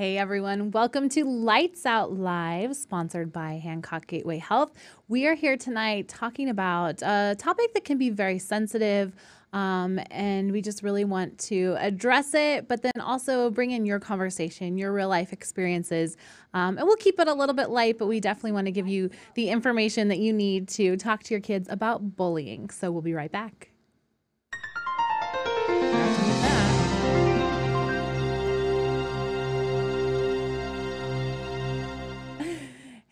Hey everyone, welcome to Lights Out Live, sponsored by Hancock Gateway Health. We are here tonight talking about a topic that can be very sensitive, um, and we just really want to address it, but then also bring in your conversation, your real life experiences. Um, and we'll keep it a little bit light, but we definitely want to give you the information that you need to talk to your kids about bullying. So we'll be right back.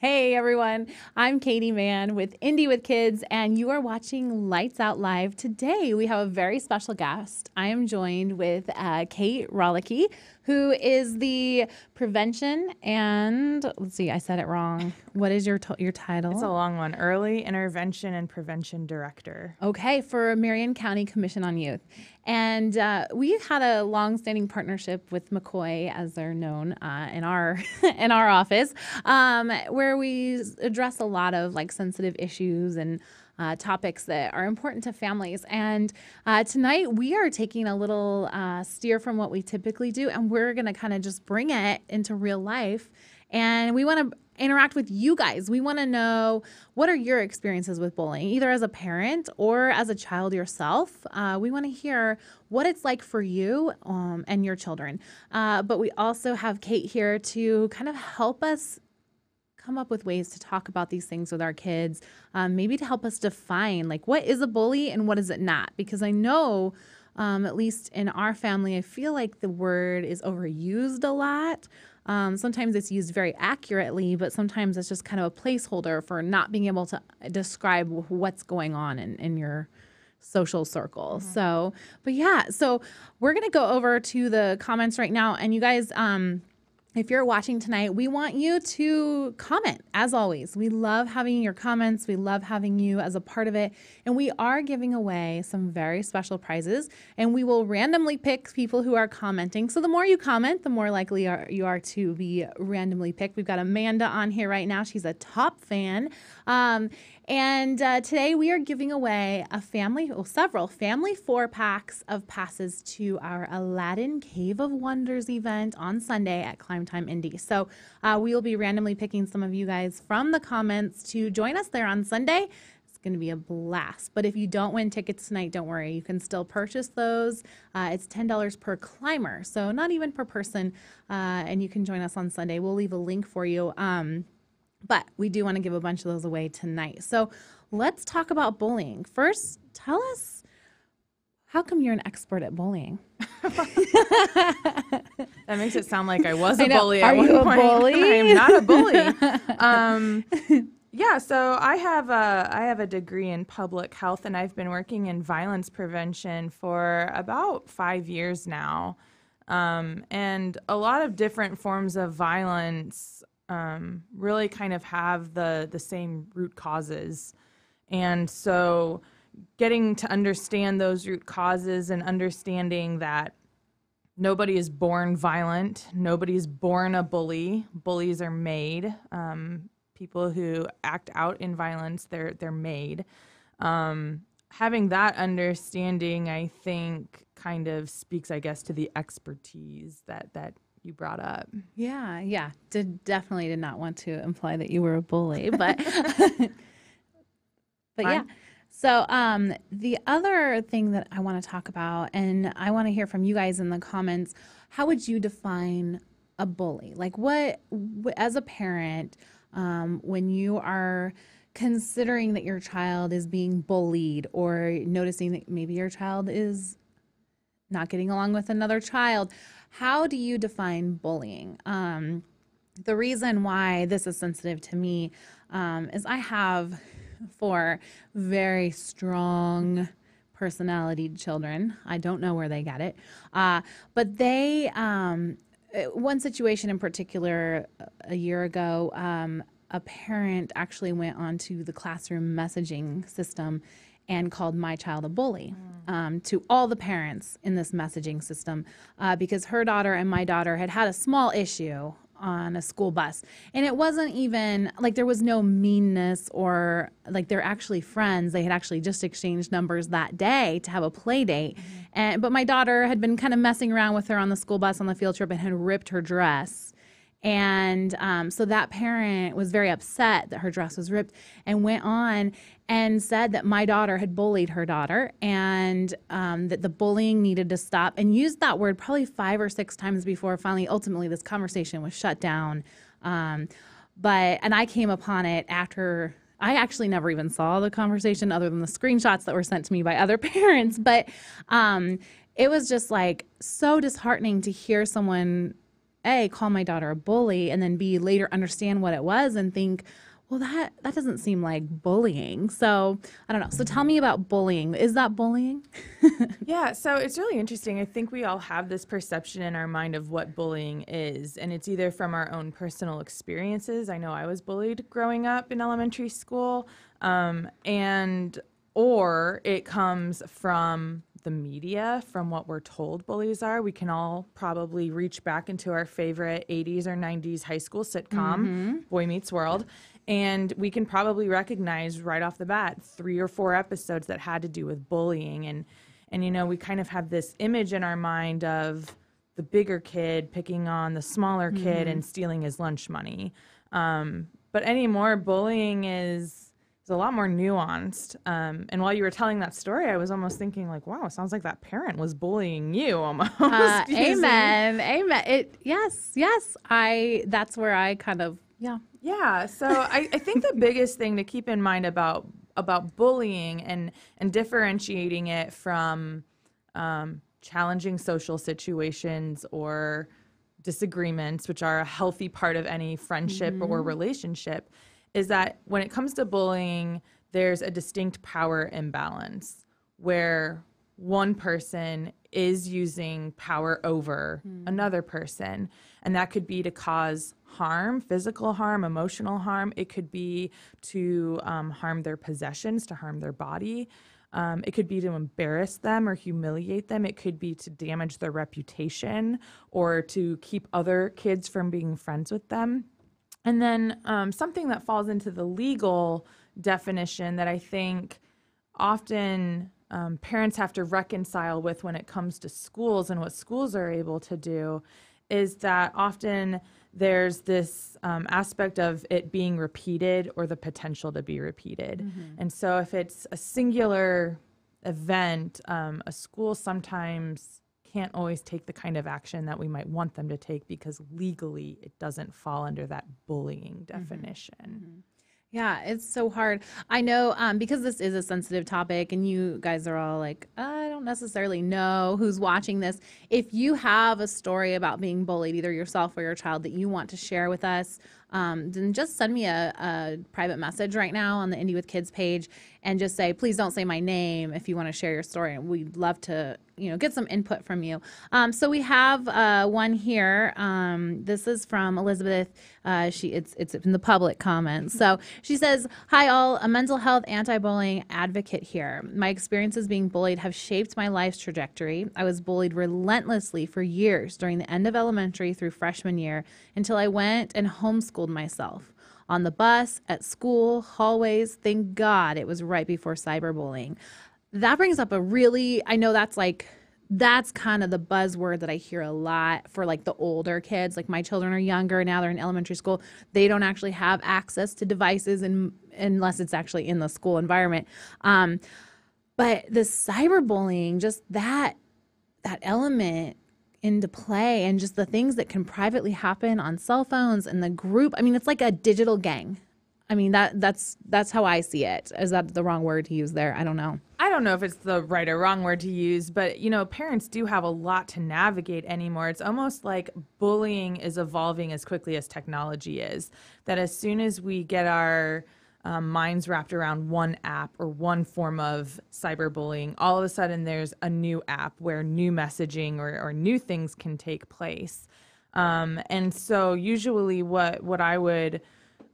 Hey everyone, I'm Katie Mann with Indy with Kids, and you are watching Lights Out Live. Today we have a very special guest. I am joined with uh, Kate Rollicky, who is the prevention and let's see, I said it wrong. What is your t- your title? It's a long one. Early Intervention and Prevention Director. Okay, for Marion County Commission on Youth. And uh, we had a long-standing partnership with MCCOY, as they're known uh, in our in our office, um, where we address a lot of like sensitive issues and uh, topics that are important to families. And uh, tonight we are taking a little uh, steer from what we typically do, and we're going to kind of just bring it into real life. And we want to interact with you guys. We want to know what are your experiences with bullying, either as a parent or as a child yourself. Uh, we want to hear what it's like for you um, and your children. Uh, but we also have Kate here to kind of help us come up with ways to talk about these things with our kids, um, maybe to help us define like what is a bully and what is it not. Because I know, um, at least in our family, I feel like the word is overused a lot. Um, sometimes it's used very accurately, but sometimes it's just kind of a placeholder for not being able to describe what's going on in, in your social circle. Mm-hmm. So, but yeah, so we're going to go over to the comments right now. And you guys, um, if you're watching tonight, we want you to comment as always. We love having your comments. We love having you as a part of it. And we are giving away some very special prizes. And we will randomly pick people who are commenting. So the more you comment, the more likely are, you are to be randomly picked. We've got Amanda on here right now. She's a top fan. Um, and uh, today we are giving away a family, well, several family four packs of passes to our Aladdin Cave of Wonders event on Sunday at Climb Time Indy. So uh, we will be randomly picking some of you guys from the comments to join us there on Sunday. It's going to be a blast. But if you don't win tickets tonight, don't worry. You can still purchase those. Uh, it's $10 per climber, so not even per person. Uh, and you can join us on Sunday. We'll leave a link for you. Um, but we do want to give a bunch of those away tonight. So let's talk about bullying. First, tell us how come you're an expert at bullying? that makes it sound like I was a I know. bully Are at one you a point. bully? I am not a bully. um, yeah, so I have a I have a degree in public health, and I've been working in violence prevention for about five years now. Um, and a lot of different forms of violence um, really kind of have the the same root causes, and so getting to understand those root causes and understanding that nobody is born violent, nobody's born a bully. Bullies are made. Um, people who act out in violence, they're they're made. Um, having that understanding, I think, kind of speaks, I guess, to the expertise that that you brought up. Yeah, yeah. Did definitely did not want to imply that you were a bully, but but yeah. So um the other thing that I want to talk about and I want to hear from you guys in the comments, how would you define a bully? Like what as a parent um when you are considering that your child is being bullied or noticing that maybe your child is not getting along with another child. How do you define bullying? Um, the reason why this is sensitive to me um, is I have four very strong personality children. I don't know where they got it, uh, but they. Um, uh, one situation in particular, a year ago, um, a parent actually went onto the classroom messaging system and called my child a bully um, to all the parents in this messaging system uh, because her daughter and my daughter had had a small issue on a school bus. And it wasn't even like there was no meanness or like they're actually friends. They had actually just exchanged numbers that day to have a play date. And but my daughter had been kind of messing around with her on the school bus on the field trip and had ripped her dress And um, so that parent was very upset that her dress was ripped and went on and said that my daughter had bullied her daughter and um, that the bullying needed to stop and used that word probably five or six times before finally, ultimately, this conversation was shut down. Um, but, and I came upon it after I actually never even saw the conversation other than the screenshots that were sent to me by other parents. But um, it was just like so disheartening to hear someone a call my daughter a bully and then b later understand what it was and think well that that doesn't seem like bullying. So i don't know. So tell me about bullying. Is that bullying? Yeah so it's really interesting. I think we all have this perception in our mind of what bullying is and it's either from our own personal experiences. I know i was bullied growing up in elementary school um, and or it comes from the media from what we're told bullies are. We can all probably reach back into our favorite 80s or 90s high school sitcom, mm-hmm. Boy Meets World, and we can probably recognize right off the bat three or four episodes that had to do with bullying and and you know, we kind of have this image in our mind of the bigger kid picking on the smaller kid mm-hmm. and stealing his lunch money. Um, but anymore, bullying is it's a lot more nuanced. Um, and while you were telling that story, I was almost thinking like, wow, it sounds like that parent was bullying you almost. Uh, amen. Amen. It yes, yes. I that's where I kind of yeah. Yeah. So I, I think the biggest thing to keep in mind about about bullying and and differentiating it from um, challenging social situations or disagreements, which are a healthy part of any friendship mm-hmm. or relationship, is that when it comes to bullying, there's a distinct power imbalance where one person is using power over mm. another person. And that could be to cause harm, physical harm, emotional harm. It could be to um, harm their possessions, to harm their body. Um, it could be to embarrass them or humiliate them. It could be to damage their reputation or to keep other kids from being friends with them. And then um, something that falls into the legal definition that I think often um, parents have to reconcile with when it comes to schools and what schools are able to do is that often there's this um, aspect of it being repeated or the potential to be repeated. Mm-hmm. And so if it's a singular event, um, a school sometimes can't always take the kind of action that we might want them to take because legally it doesn't fall under that bullying mm-hmm. definition. Mm-hmm. Yeah, it's so hard. I know um, because this is a sensitive topic, and you guys are all like, I don't necessarily know who's watching this. If you have a story about being bullied, either yourself or your child, that you want to share with us, um, then just send me a, a, private message right now on the Indy with Kids page and just say, please don't say my name if you want to share your story. And we'd love to you know get some input from you. Um, so we have uh, one here. Um, this is from Elizabeth. Uh, she it's it's in the public comments. So she says, "Hi all, a mental health anti-bullying advocate here. My experiences being bullied have shaped my life's trajectory. I was bullied relentlessly for years during the end of elementary through freshman year until I went and homeschooled myself." On the bus, at school, hallways, thank God it was right before cyberbullying. That brings up a really i know that's like that's kind of the buzzword that i hear a lot for like the older kids. Like my children are younger now they're in elementary school. They don't actually have access to devices and unless it's actually in the school environment. Um, but the cyberbullying just that that element into play and just the things that can privately happen on cell phones and the group i mean it's like a digital gang I mean that that's that's how I see it. Is that the wrong word to use there? I don't know. I don't know if it's the right or wrong word to use, but you know, parents do have a lot to navigate anymore. It's almost like bullying is evolving as quickly as technology is. That as soon as we get our um, minds wrapped around one app or one form of cyberbullying, all of a sudden there's a new app where new messaging or, or new things can take place. Um, and so usually what what I would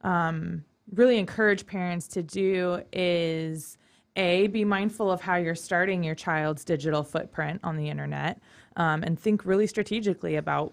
um, really encourage parents to do is a be mindful of how you're starting your child's digital footprint on the internet um, and think really strategically about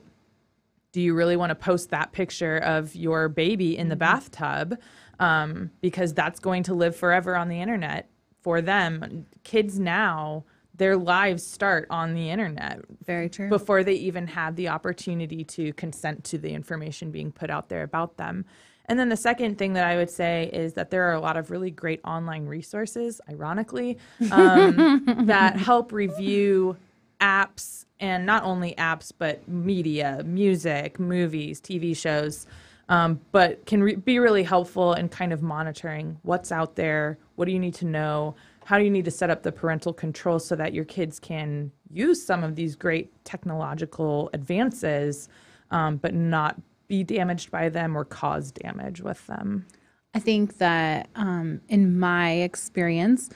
do you really want to post that picture of your baby in the mm-hmm. bathtub um, because that's going to live forever on the internet for them kids now their lives start on the internet Very true. before they even have the opportunity to consent to the information being put out there about them. And then the second thing that I would say is that there are a lot of really great online resources, ironically, um, that help review apps and not only apps, but media, music, movies, TV shows, um, but can re- be really helpful in kind of monitoring what's out there, what do you need to know, how do you need to set up the parental control so that your kids can use some of these great technological advances, um, but not be damaged by them or cause damage with them. I think that um, in my experience,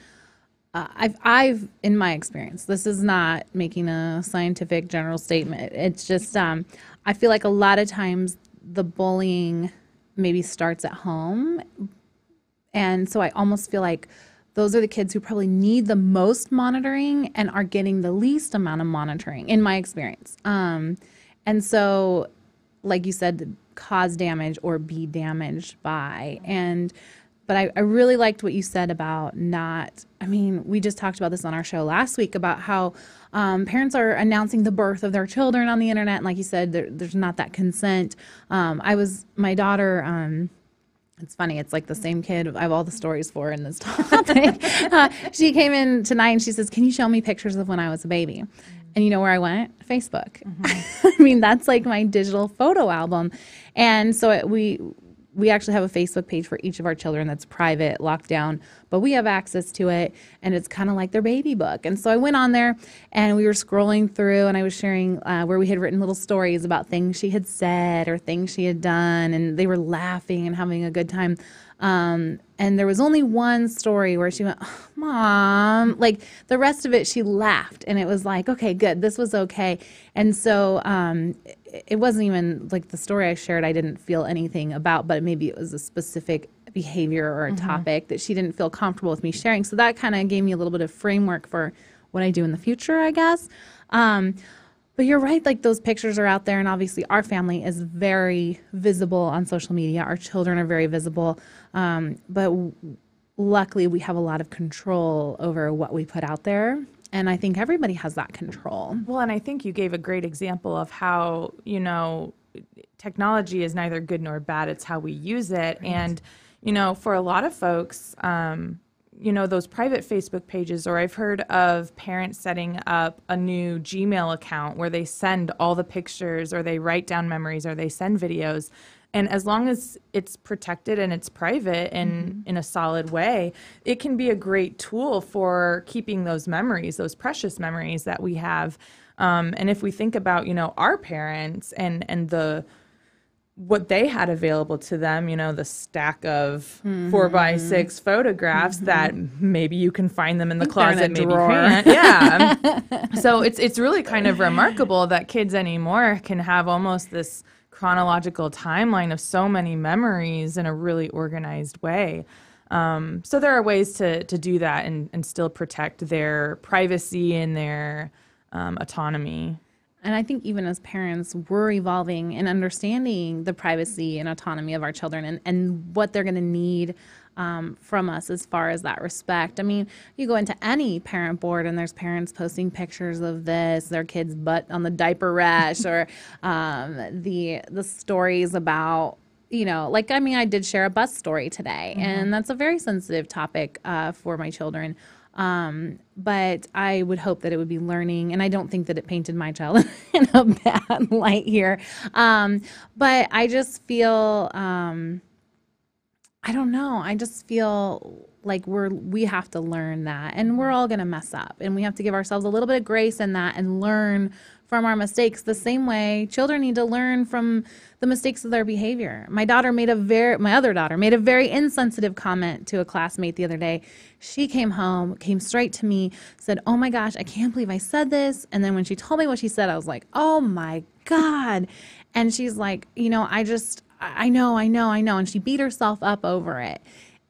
uh, I've, I've, in my experience, this is not making a scientific general statement. It's just, um, I feel like a lot of times the bullying maybe starts at home. And so I almost feel like those are the kids who probably need the most monitoring and are getting the least amount of monitoring, in my experience. Um, and so, like you said, cause damage or be damaged by. And but I, I, really liked what you said about not i mean we just talked about this on our show last week about how um, parents are announcing the birth of their children on the internet and like you said there, there's not that consent um, i was my daughter um, it's funny it's like the same kid i have all the stories for in this topic uh, she came in tonight and she says can you show me pictures of when i was a baby and you know where I went? Facebook. Mm-hmm. I mean, that's like my digital photo album. And so it, we we actually have a Facebook page for each of our children that's private, locked down, but we have access to it and it's kind of like their baby book. And so I went on there and we were scrolling through and I was sharing uh, where we had written little stories about things she had said or things she had done and they were laughing and having a good time. Um, and there was only one story where she went, oh, Mom, like the rest of it, she laughed. And it was like, okay, good, this was okay. And so um, it, wasn't even like the story I shared, I didn't feel anything about, but maybe it was a specific behavior or a mm-hmm. topic that she didn't feel comfortable with me sharing. So that kind of gave me a little bit of framework for what I do in the future, I guess. Um, but you're right, like those pictures are out there, and obviously our family is very visible on social media. Our children are very visible. Um, but w- luckily, we have a lot of control over what we put out there. And I think everybody has that control. Well, and I think you gave a great example of how, you know, technology is neither good nor bad, it's how we use it. Right. And, you know, for a lot of folks, um, you know those private facebook pages or i've heard of parents setting up a new gmail account where they send all the pictures or they write down memories or they send videos and as long as it's protected and it's private and mm-hmm. in a solid way it can be a great tool for keeping those memories those precious memories that we have um, and if we think about you know our parents and and the what they had available to them, you know, the stack of mm-hmm. four by six photographs mm-hmm. that maybe you can find them in the closet, maybe drawer. can't. Yeah. so it's it's really kind of remarkable that kids anymore can have almost this chronological timeline of so many memories in a really organized way. Um, so there are ways to to do that and, and still protect their privacy and their um, autonomy. And I think even as parents, we're evolving and understanding the privacy and autonomy of our children and, and what they're going to need um, from us as far as that respect. I mean, you go into any parent board and there's parents posting pictures of this, their kid's butt on the diaper rash, or um, the the stories about you know, like I mean, I did share a bus story today, mm-hmm. and that's a very sensitive topic uh, for my children. Um, but I would hope that it would be learning, and I don't think that it painted my child in a bad light here. Um, but I just feel, um, I don't know, I just feel like we're we have to learn that, and we're all gonna mess up, and we have to give ourselves a little bit of grace in that and learn from our mistakes the same way children need to learn from the mistakes of their behavior. My daughter made a very my other daughter made a very insensitive comment to a classmate the other day. She came home, came straight to me, said, "Oh my gosh, I can't believe I said this." And then when she told me what she said, I was like, "Oh my god." And she's like, "You know, I just I know, I know, I know." And she beat herself up over it.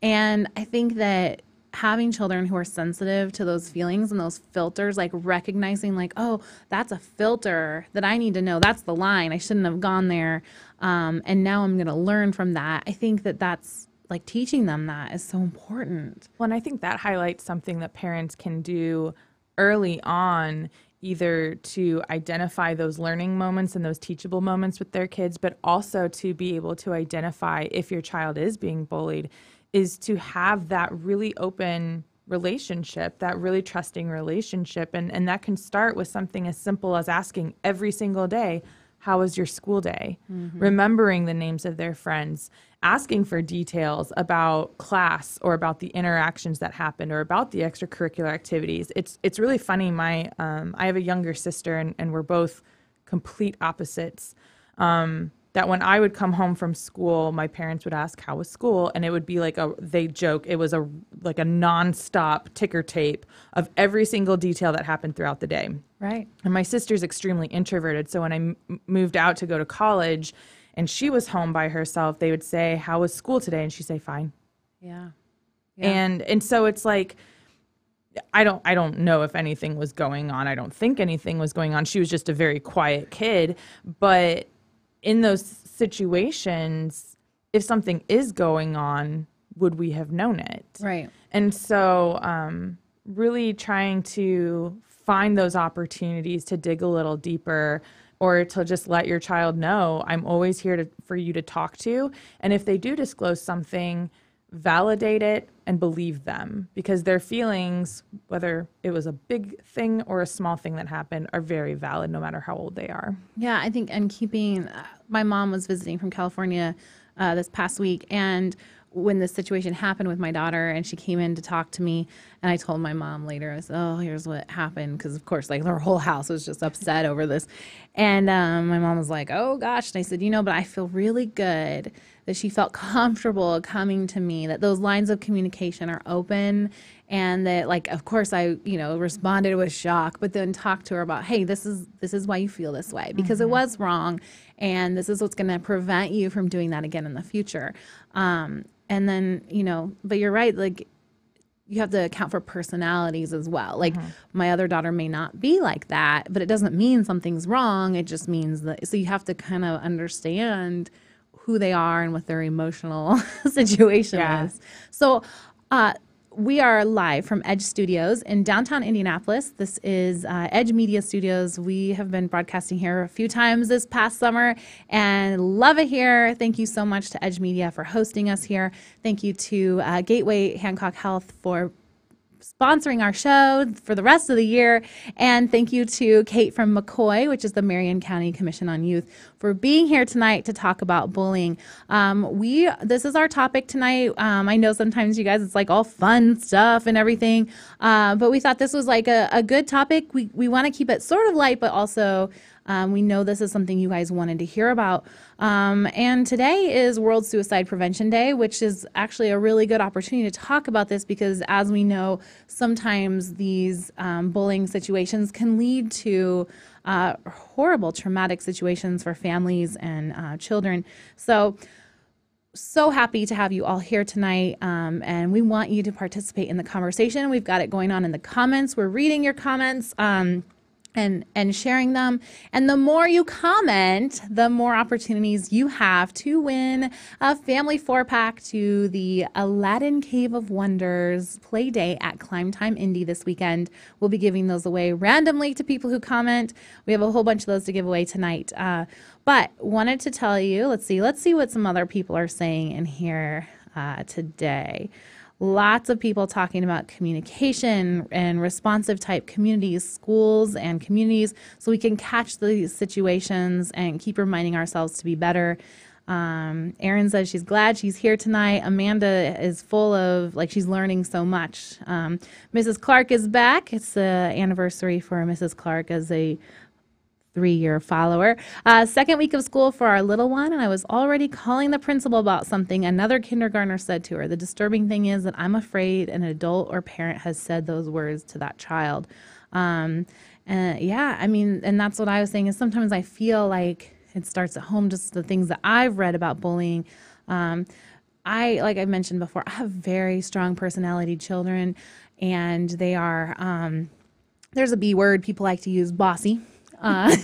And I think that having children who are sensitive to those feelings and those filters, like recognizing, like, oh, that's a filter that I need to know. That's the line. I shouldn't have gone there. Um, and now I'm going to learn from that. I think that that's like teaching them that is so important. Well, and I think that highlights something that parents can do early on either to identify those learning moments and those teachable moments with their kids, but also to be able to identify if your child is being bullied, is to have that really open relationship, that really trusting relationship. And, and that can start with something as simple as asking every single day, How was your school day? Mm-hmm. Remembering the names of their friends, asking for details about class or about the interactions that happened or about the extracurricular activities. It's it's really funny. My um, I have a younger sister and, and we're both complete opposites. Um, that when I would come home from school, my parents would ask how was school, and it would be like a they joke it was a like a nonstop ticker tape of every single detail that happened throughout the day. Right. And my sister's extremely introverted, so when I m- moved out to go to college, and she was home by herself, they would say, "How was school today?" and she'd say, "Fine." Yeah. yeah. And and so it's like I don't I don't know if anything was going on. I don't think anything was going on. She was just a very quiet kid, but in those situations, if something is going on, would we have known it? Right. And so, um, really trying to find those opportunities to dig a little deeper or to just let your child know I'm always here to, for you to talk to. And if they do disclose something, validate it and believe them because their feelings, whether it was a big thing or a small thing that happened, are very valid no matter how old they are. Yeah, I think, and keeping, uh, my mom was visiting from California uh, this past week, and when this situation happened with my daughter and she came in to talk to me and i told my mom later i said oh here's what happened. Because of course like their whole house was just upset over this. And um, my mom was like oh gosh. And i said you know but i feel really good that she felt comfortable coming to me that those lines of communication are open and that like of course i you know responded with shock but then talked to her about hey this is this is why you feel this way. Because mm-hmm. it was wrong and this is what's going to prevent you from doing that again in the future um, and then you know but you're right like you have to account for personalities as well like mm-hmm. my other daughter may not be like that but it doesn't mean something's wrong it just means that so you have to kind of understand who they are and what their emotional situation yeah. is so uh, we are live from Edge Studios in downtown Indianapolis. This is uh, Edge Media Studios. We have been broadcasting here a few times this past summer and love it here. Thank you so much to Edge Media for hosting us here. Thank you to uh, Gateway Hancock Health for sponsoring our show for the rest of the year. And thank you to Kate from MCCOY, which is the Marion County Commission on Youth, for being here tonight to talk about bullying. Um, we this is our topic tonight. Um, I know sometimes you guys it's like all fun stuff and everything, uh, but we thought this was like a, a good topic. We we want to keep it sort of light, but also um, we know this is something you guys wanted to hear about. Um, and today is World Suicide Prevention Day, which is actually a really good opportunity to talk about this because, as we know, sometimes these um, bullying situations can lead to uh, horrible traumatic situations for families and uh, children. So, so happy to have you all here tonight, um, and we want you to participate in the conversation. We've got it going on in the comments. We're reading your comments. Um, and and sharing them. And the more you comment the more opportunities you have to win a family four pack to the aladdin cave of wonders play day at climb time indy this weekend. We'll be giving those away randomly to people who comment. We have a whole bunch of those to give away tonight. Uh, but wanted to tell you let's see let's see what some other people are saying in here uh, today lots of people talking about communication and responsive type communities, schools and communities, so we can catch these situations and keep reminding ourselves to be better. Um, Erin says she's glad she's here tonight. Amanda is full of, like, she's learning so much. Um, Mrs. Clark is back. It's the anniversary for Mrs. Clark as a three year follower. Uh, second week of school for our little one, and I was already calling the principal about something another kindergartner said to her. The disturbing thing is that I'm afraid an adult or parent has said those words to that child. Um, and yeah, I mean, and that's what I was saying is sometimes I feel like it starts at home, just the things that I've read about bullying. Um, I, like I mentioned before, I have very strong personality children, and they are, um, there's a B word people like to use, bossy Uh,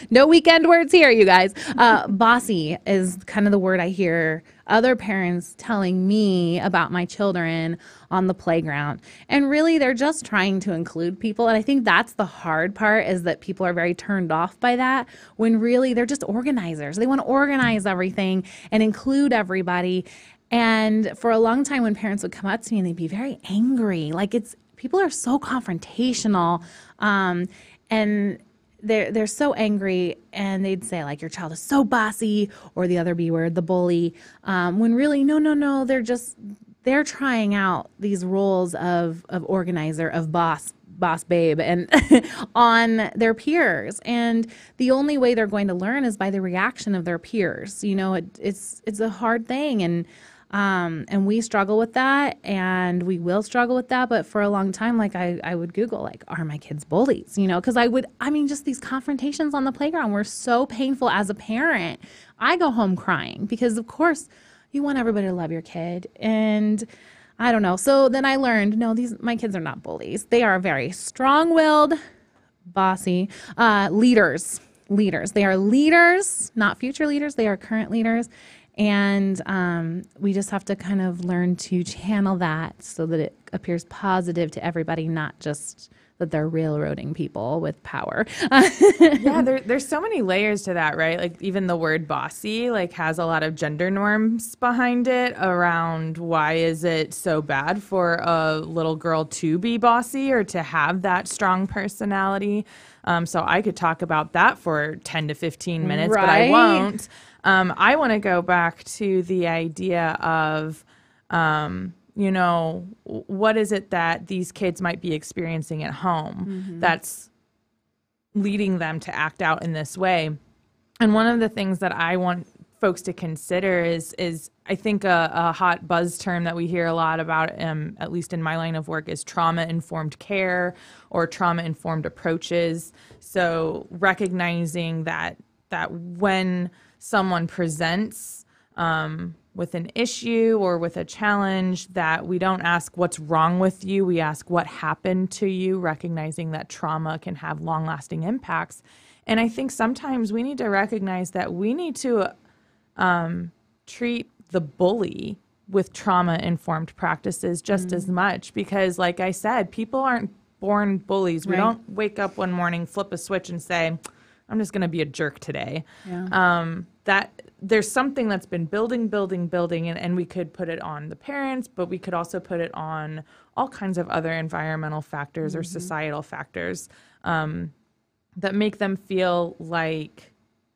no weekend words here, you guys. Uh, bossy is kind of the word I hear other parents telling me about my children on the playground. And really, they're just trying to include people. And I think that's the hard part is that people are very turned off by that when really they're just organizers. They want to organize everything and include everybody. And for a long time, when parents would come up to me and they'd be very angry, like it's people are so confrontational. Um, and they're they're so angry and they'd say like your child is so bossy or the other b word the bully um, when really no no no they're just they're trying out these roles of of organizer of boss boss babe and on their peers. And the only way they're going to learn is by the reaction of their peers you know it, it's it's a hard thing. And um, and we struggle with that and we will struggle with that. But for a long time, like I, I would Google, like, are my kids bullies? You know, because I would, I mean, just these confrontations on the playground were so painful as a parent. I go home crying because, of course, you want everybody to love your kid. And I don't know. So then I learned no, these, my kids are not bullies. They are very strong willed, bossy uh, leaders. Leaders. They are leaders, not future leaders. They are current leaders and um, we just have to kind of learn to channel that so that it appears positive to everybody, not just that they're railroading people with power. yeah, there, there's so many layers to that, right? Like even the word bossy like has a lot of gender norms behind it around why is it so bad for a little girl to be bossy or to have that strong personality. Um, so I could talk about that for 10 to 15 minutes, right? but I won't. Um, I want to go back to the idea of, um, you know, what is it that these kids might be experiencing at home mm-hmm. that's leading them to act out in this way. And one of the things that I want folks to consider is is I think a, a hot buzz term that we hear a lot about, um, at least in my line of work, is trauma informed care or trauma informed approaches. So recognizing that that when someone presents um, with an issue or with a challenge that we don't ask what's wrong with you we ask what happened to you recognizing that trauma can have long lasting impacts and i think sometimes we need to recognize that we need to um, treat the bully with trauma informed practices just mm-hmm. as much because like i said people aren't born bullies we right. don't wake up one morning flip a switch and say i'm just going to be a jerk today yeah. um, that there's something that's been building, building, building, and, and we could put it on the parents, but we could also put it on all kinds of other environmental factors mm-hmm. or societal factors um, that make them feel like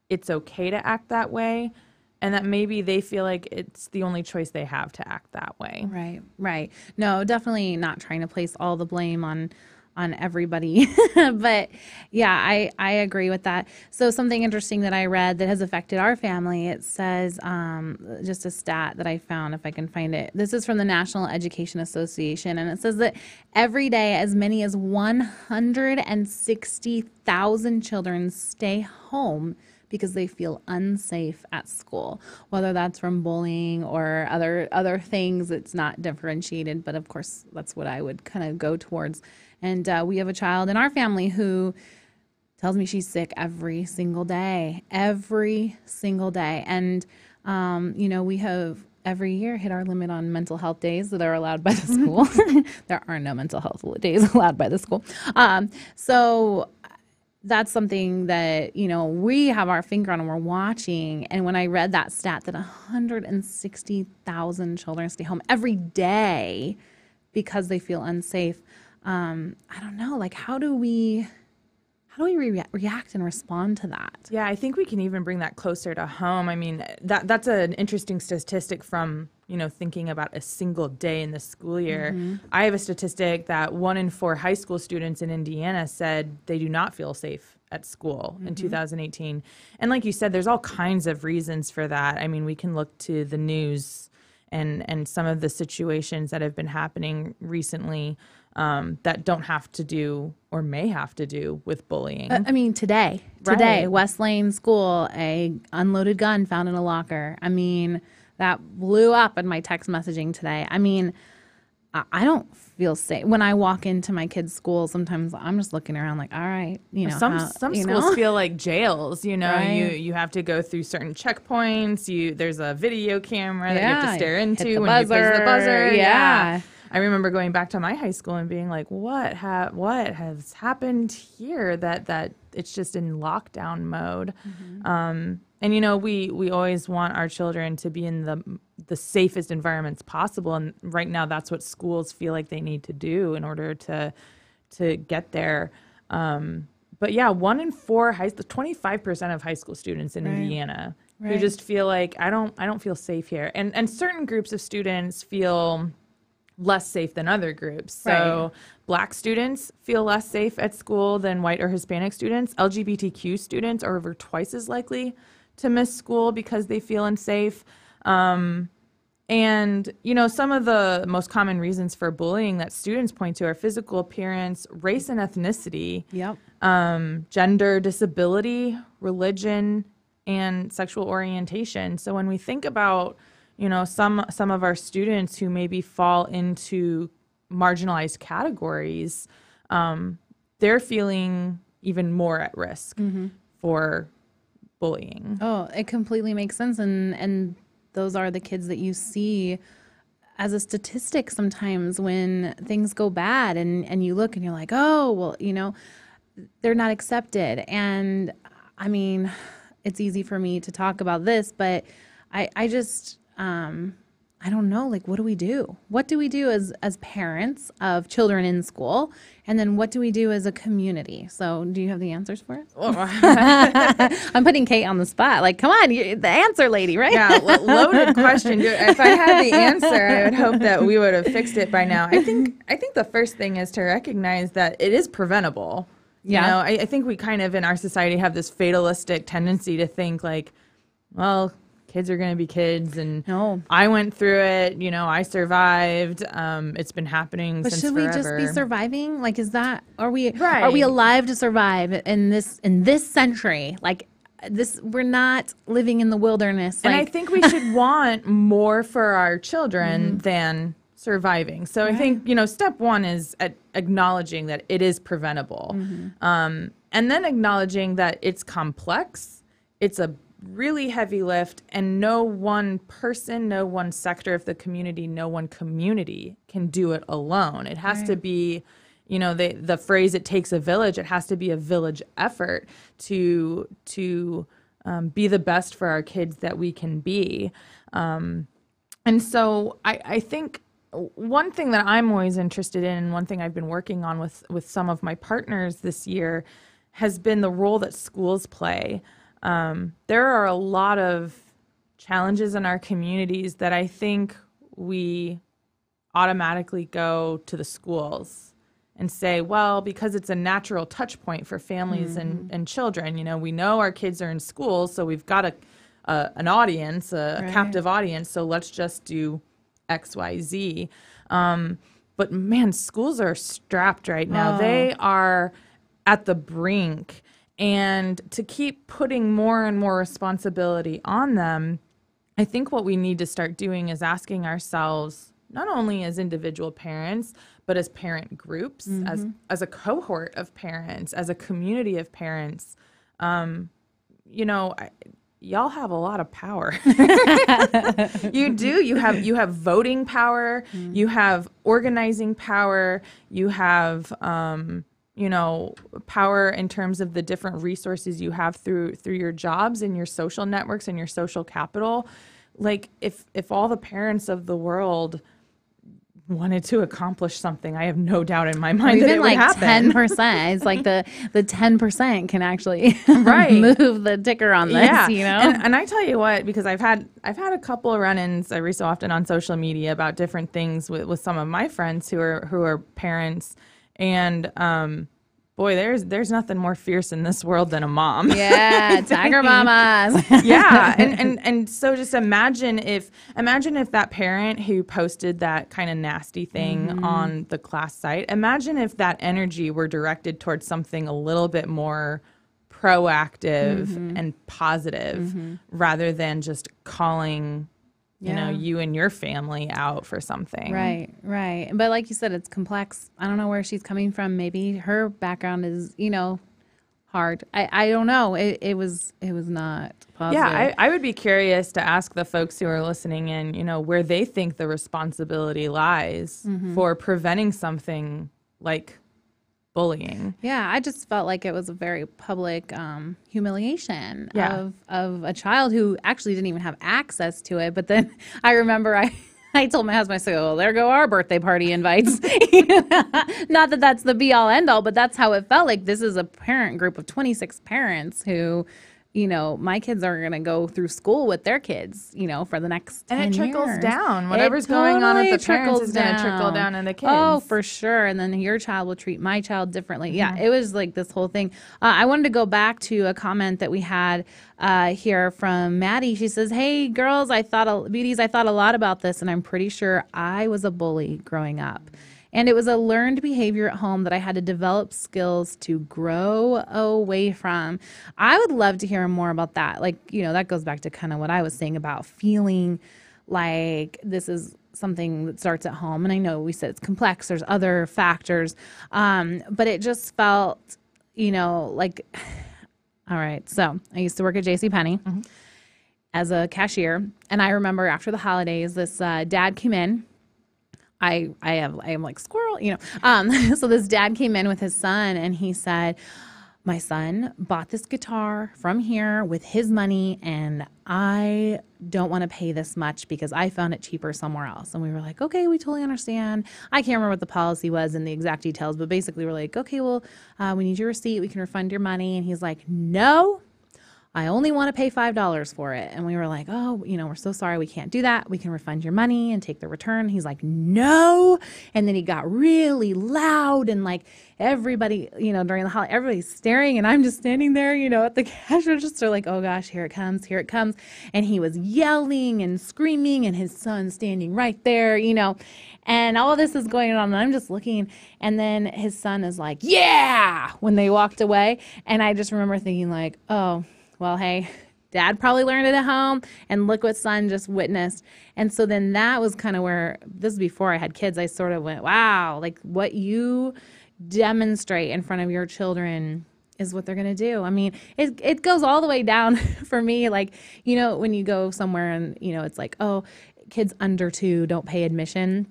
it's okay to act that way and that maybe they feel like it's the only choice they have to act that way. Right, right. No, definitely not trying to place all the blame on on everybody. but yeah, I, I agree with that. So something interesting that I read that has affected our family, it says um, just a stat that I found, if I can find it. This is from the National Education Association, and it says that every day as many as 160,000 children stay home because they feel unsafe at school whether that's from bullying or other other things it's not differentiated but of course that's what i would kind of go towards and uh, we have a child in our family who tells me she's sick every single day, every single day. And, um, you know, we have every year hit our limit on mental health days that are allowed by the school. there are no mental health days allowed by the school. Um, so that's something that you know we have our finger on and we're watching and when i read that stat that 160000 children stay home every day because they feel unsafe um, I don't know, like how do we how do we re- react and respond to that? Yeah, I think we can even bring that closer to home. I mean, that that's an interesting statistic from you know thinking about a single day in the school year. Mm-hmm. I have a statistic that one in four high school students in Indiana said they do not feel safe at school mm-hmm. in 2018. And like you said, there's all kinds of reasons for that. I mean, we can look to the news and and some of the situations that have been happening recently um, that don't have to do or may have to do with bullying. I mean, today, today, right. Westlane School, a unloaded gun found in a locker. I mean, that blew up in my text messaging today. I mean, I- don't feel safe when I walk into my kids' school. Sometimes I'm just looking around like, all right, you know, some how- some schools know? feel like jails. You know, Right. you you have to go through certain checkpoints. You there's a video camera that you have to stare into hit the when you push the buzzer, buzzer. yeah. I remember going back to my high school and being like, "What ha- what has happened here? That that it's just in lockdown mode." Mm-hmm. Um, and you know, we we always want our children to be in the the safest environments possible, and right now, that's what schools feel like they need to do in order to to get there. Um, but yeah, one in four high the twenty five percent of high school students in Right. Indiana who just feel like I don't I don't feel safe here, and and certain groups of students feel less safe than other groups. So Right. black students feel less safe at school than white or Hispanic students. LGBTQ students are over twice as likely to miss school because they feel unsafe. Um, and, you know, some of the most common reasons for bullying that students point to are physical appearance, race and ethnicity, Yep. um, gender, disability, religion, and sexual orientation. So when we think about, you know, some some of our students who maybe fall into marginalized categories, um, they're feeling even more at risk for bullying. Oh, it completely makes sense, and and those are the kids that you see as a statistic sometimes when things go bad, and and you look and you're like, oh, well, you know, they're not accepted, and I mean, it's easy for me to talk about this, but I I just um. I don't know like what do we do? What do we do as as parents of children in school? And then what do we do as a community? So, do you have the answers for it? I'm putting Kate on the spot. Like, come on, you the answer lady, right? Yeah, lo- loaded question. If I had the answer, I would hope that we would have fixed it by now. I think I think the first thing is to recognize that it is preventable. Yeah. You know, I, I think we kind of in our society have this fatalistic tendency to think like, well, kids are going to be kids, and No. I went through it. You know, I survived. Um, it's been happening But should we forever. just be surviving? Like, is that are we are we alive to survive in this in this century? Like this, we're not living in the wilderness. And I think we should want more for our children than surviving. So I think, you know, step one is at acknowledging that it is preventable. Um, and then acknowledging that it's complex, it's a really heavy lift, and no one person, no one sector of the community, no one community can do it alone. It has to be you know the the phrase it takes a village it has to be a village effort to to um, be the best for our kids that we can be. Um, and so I, I think one thing that i'm always interested in and one thing i've been working on with with some of my partners this year has been the role that schools play um, there are a lot of challenges in our communities that i think we automatically go to the schools and say, well, because it's a natural touch point for families and, and children, you know, we know our kids are in school, so we've got a, a an audience, a, Right. captive audience, so let's just do X, Y, Z. Um, but man, schools are strapped right now. Oh. They are at the brink. And to keep putting more and more responsibility on them, I think what we need to start doing is asking ourselves, not only as individual parents, but as parent groups, as as a cohort of parents, as a community of parents. Um, you know, I, y'all have a lot of power. you do. You have you have voting power. You have organizing power. You have um, you know power in terms of the different resources you have through through your jobs and your social networks and your social capital. Like if if all the parents of the world wanted to accomplish something, I have no doubt in my mind that it even would like happen. ten percent. It's like the the ten percent can actually Right. move the ticker on this. yeah, You know. and, and I tell you what, because I've had I've had a couple of run-ins every so often on social media about different things with, with some of my friends who are who are parents, and um, boy, there's there's nothing more fierce in this world than a mom. yeah, tiger mamas. yeah and, and and so just imagine if imagine if that parent who posted that kind of nasty thing mm-hmm. on the class site imagine if that energy were directed towards something a little bit more proactive mm-hmm. and positive mm-hmm. rather than just calling you know, you and your family out for something. Right, right. But like you said, it's complex. I don't know where she's coming from. Maybe her background is, you know, hard. I, I don't know. It, it was it was not positive. Yeah, I, I would be curious to ask the folks who are listening in, you know, where they think the responsibility lies Mm-hmm. for preventing something like bullying. Yeah, I just felt like it was a very public um, humiliation Yeah. of of a child who actually didn't even have access to it. But then I remember I. I told my husband, I said, "Well, there go our birthday party invites." Not that that's the be all end all, but that's how it felt. Like this is a parent group of twenty six parents who, you know, my kids are going to go through school with their kids, you know, for the next And 10 it trickles years. down. Whatever's going on with totally the parents is going to trickle down on the kids. Oh, for sure. And then your child will treat my child differently. Yeah, Mm-hmm. it was like this whole thing. Uh, I wanted to go back to a comment that we had uh, here from Maddie. She says, "Hey, girls, I thought beauties, I thought a lot about this, and I'm pretty sure I was a bully growing up." And it was a learned behavior at home that I had to develop skills to grow away from. I would love to hear more about that. Like, you know, that goes back to kind of what I was saying about feeling like this is something that starts at home and i know we said it's complex there's other factors um, but it just felt you know like all right so i used to work at jc penney as a cashier and i remember after the holidays this uh, dad came in I I have I am like squirrel, you know. Um, so this dad came in with his son and he said, "My son bought this guitar from here with his money, and I don't want to pay this much because I found it cheaper somewhere else." And we were like, "Okay, we totally understand." I can't remember what the policy was and the exact details, but basically we're like, "Okay, well, uh, we need your receipt. We can refund your money." And he's like, "No." I only want to pay $5 for it. And we were like, oh, you know, we're so sorry. We can't do that. We can refund your money and take the return. He's like, no. And then he got really loud and like everybody, you know, during the holiday, everybody's staring and I'm just standing there, you know, at the cash register, like, oh gosh, here it comes, here it comes. And he was yelling and screaming and his son standing right there, you know. And all this is going on, and I'm just looking. And then his son is like, Yeah, when they walked away. And I just remember thinking, like, oh, well, hey, dad probably learned it at home. And look what son just witnessed. And so then that was kind of where this is before I had kids. I sort of went, Wow, like what you demonstrate in front of your children is what they're going to do. I mean, it, it goes all the way down for me. Like, you know, when you go somewhere and, you know, it's like, oh, kids under two don't pay admission.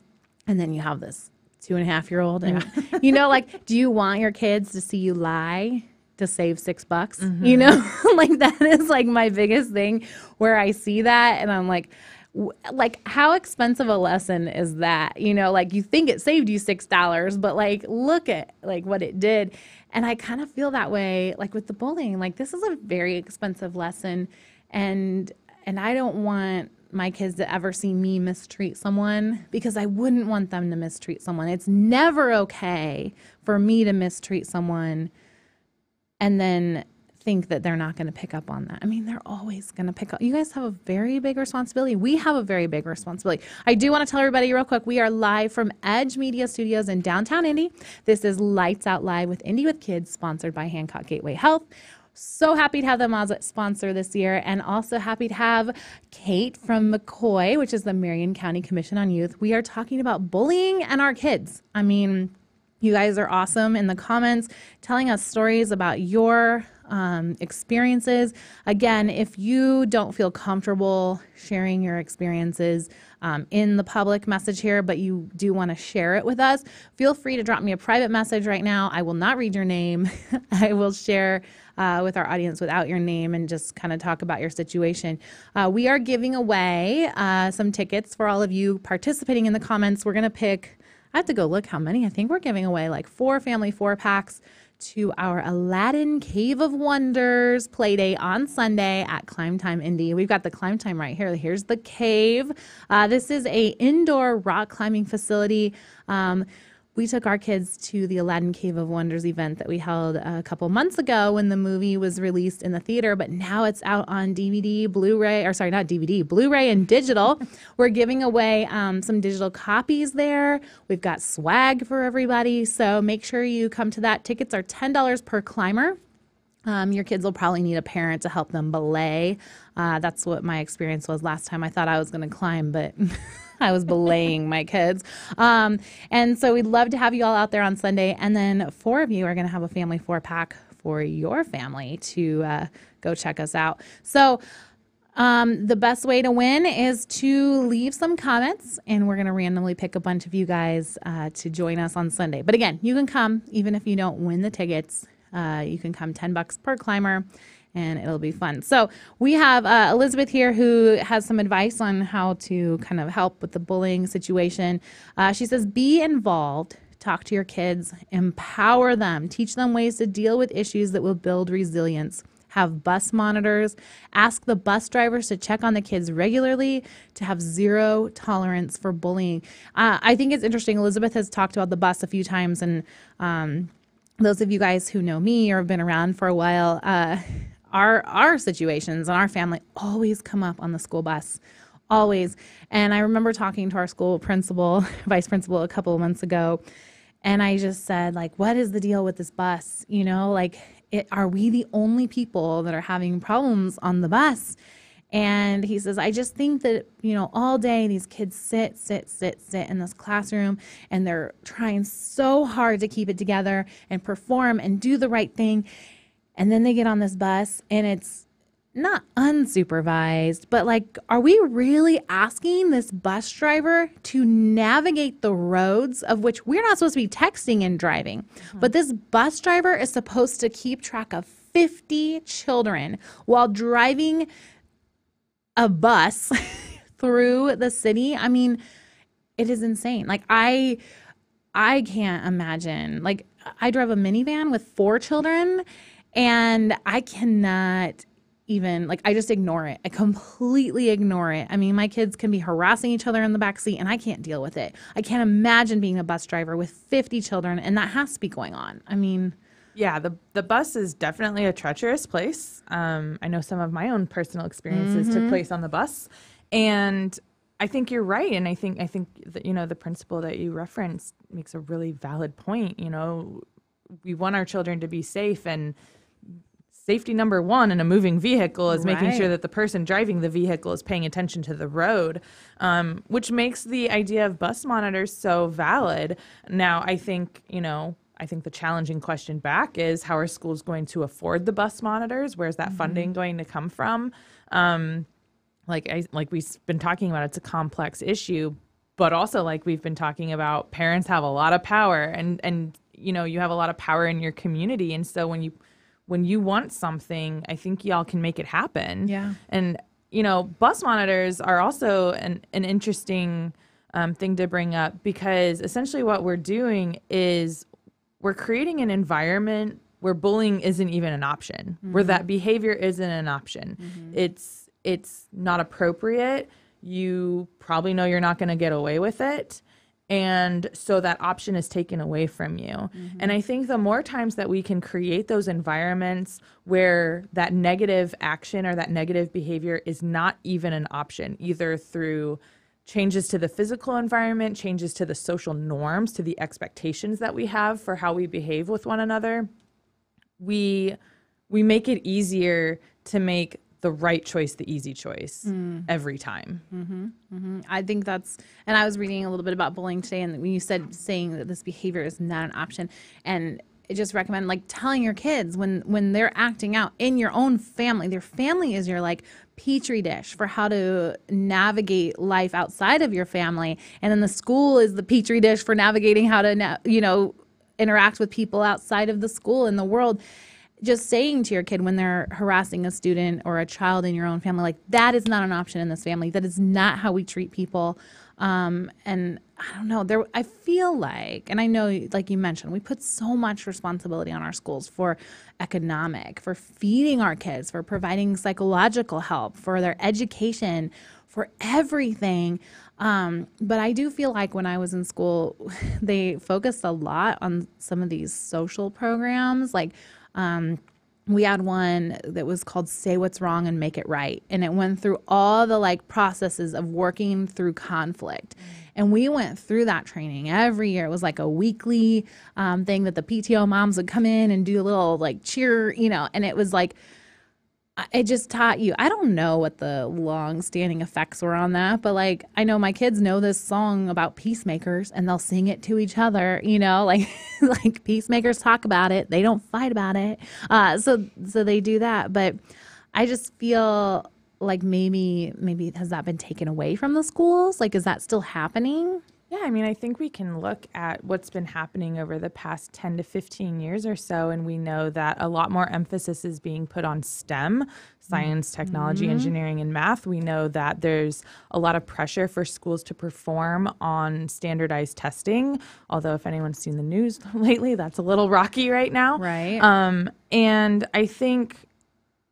And then you have this two and a half year old. And, you know, like, do you want your kids to see you lie? To save six bucks, you mm-hmm. know, like that is like my biggest thing where I see that and I'm like, like how expensive a lesson is that? You know like you think it saved you six dollars but like look at like what it did. And i kind of feel that way like with the bullying like this is a very expensive lesson and and i don't want my kids to ever see me mistreat someone because i wouldn't want them to mistreat someone. It's never okay for me to mistreat someone and then think that they're not going to pick up on that. I mean, they're always going to pick up. You guys have a very big responsibility. We have a very big responsibility. I do want to tell everybody real quick we are live from Edge Media Studios in downtown Indy. This is Lights Out Live with Indy with Kids, sponsored by Hancock Gateway Health. So happy to have them as a sponsor this year, and also happy to have Kate from MCCOY, which is the Marion County Commission on Youth. We are talking about bullying and our kids. I mean, you guys are awesome in the comments telling us stories about your um, experiences. Again, if you don't feel comfortable sharing your experiences um, in the public message here, but you do want to share it with us, feel free to drop me a private message right now. I will not read your name. I will share uh, with our audience without your name and just kind of talk about your situation. Uh, we are giving away uh, some tickets for all of you participating in the comments. We're going to pick. I have to go look how many. I think we're giving away like four family four packs to our Aladdin Cave of Wonders play day on Sunday at Climb Time Indy. We've got the Climb Time right here. Here's the cave. Uh, this is a indoor rock climbing facility. Um, we took our kids to the Aladdin Cave of Wonders event that we held a couple months ago when the movie was released in the theater, but now it's out on DVD, Blu ray, or sorry, not DVD, Blu ray and digital. We're giving away um, some digital copies there. We've got swag for everybody. So make sure you come to that. Tickets are $10 per climber. Um, your kids will probably need a parent to help them belay. Uh, that's what my experience was last time. I thought I was going to climb, but I was belaying my kids. Um, and so we'd love to have you all out there on Sunday. And then four of you are going to have a family four pack for your family to uh, go check us out. So, um, the best way to win is to leave some comments, and we're going to randomly pick a bunch of you guys uh, to join us on Sunday. But again, you can come even if you don't win the tickets. Uh, you can come 10 bucks per climber and it'll be fun. So we have uh, Elizabeth here who has some advice on how to kind of help with the bullying situation. Uh, she says, be involved. Talk to your kids, empower them, teach them ways to deal with issues that will build resilience have bus monitors, ask the bus drivers to check on the kids regularly, to have zero tolerance for bullying. Uh, I think it's interesting. Elizabeth has talked about the bus a few times, and um, those of you guys who know me or have been around for a while, uh, our our situations and our family always come up on the school bus always and i remember talking to our school principal vice principal a couple of months ago and i just said like what is the deal with this bus you know like it, are we the only people that are having problems on the bus? And he says, I just think that, you know, all day these kids sit, sit, sit, sit in this classroom and they're trying so hard to keep it together and perform and do the right thing. And then they get on this bus and it's not unsupervised, but like, are we really asking this bus driver to navigate the roads of which we're not supposed to be texting and driving? Mm-hmm. But this bus driver is supposed to keep track of 50 children while driving a bus through the city. I mean, it is insane. Like, I. I can't imagine. Like, I drove a minivan with four children, and I cannot even like I just ignore it. I completely ignore it. I mean, my kids can be harassing each other in the back seat and I can't deal with it. I can't imagine being a bus driver with 50 children and that has to be going on. I mean, yeah, the the bus is definitely a treacherous place. Um, I know some of my own personal experiences mm-hmm. took place on the bus, and I think you're right. And I think I think that you know the principle that you referenced makes a really valid point. You know, we want our children to be safe, and safety number one in a moving vehicle is right. making sure that the person driving the vehicle is paying attention to the road, um, which makes the idea of bus monitors so valid. Now, I think, you know, I think the challenging question back is how are schools going to afford the bus monitors? Where's that mm-hmm. funding going to come from? Um, like I like we've been talking about, it's a complex issue, but also like we've been talking about, parents have a lot of power, and and you know you have a lot of power in your community, and so when you when you want something, I think y'all can make it happen. Yeah. And you know, bus monitors are also an an interesting um, thing to bring up because essentially what we're doing is we're creating an environment where bullying isn't even an option, mm-hmm. where that behavior isn't an option. Mm-hmm. It's it's not appropriate. You probably know you're not going to get away with it and so that option is taken away from you. Mm-hmm. And I think the more times that we can create those environments where that negative action or that negative behavior is not even an option, either through changes to the physical environment, changes to the social norms, to the expectations that we have for how we behave with one another, we we make it easier to make the right choice the easy choice mm. every time. Mm-hmm, mm-hmm. I think that's, and I was reading a little bit about bullying today, and when you said saying that this behavior is not an option, and I just recommend like telling your kids when when they're acting out in your own family, their family is your like petri dish for how to navigate life outside of your family, and then the school is the petri dish for navigating how to na- you know interact with people outside of the school in the world just saying to your kid when they're harassing a student or a child in your own family, like that is not an option in this family. That is not how we treat people. Um, and I don't know. There, I feel like, and I know, like you mentioned, we put so much responsibility on our schools for economic, for feeding our kids, for providing psychological help, for their education, for everything. Um, but I do feel like when I was in school, they focused a lot on some of these social programs, like um, we had one that was called Say What's Wrong and Make It Right. And it went through all the like processes of working through conflict. And we went through that training every year. It was like a weekly um, thing that the PTO moms would come in and do a little like cheer, you know, and it was like, it just taught you. I don't know what the long standing effects were on that, but like I know my kids know this song about peacemakers and they'll sing it to each other, you know, like like peacemakers talk about it. They don't fight about it. Uh so so they do that, but I just feel like maybe maybe has that been taken away from the schools? Like is that still happening? Yeah, I mean, I think we can look at what's been happening over the past 10 to 15 years or so, and we know that a lot more emphasis is being put on STEM science, technology, mm-hmm. engineering, and math. We know that there's a lot of pressure for schools to perform on standardized testing, although, if anyone's seen the news lately, that's a little rocky right now. Right. Um, and I think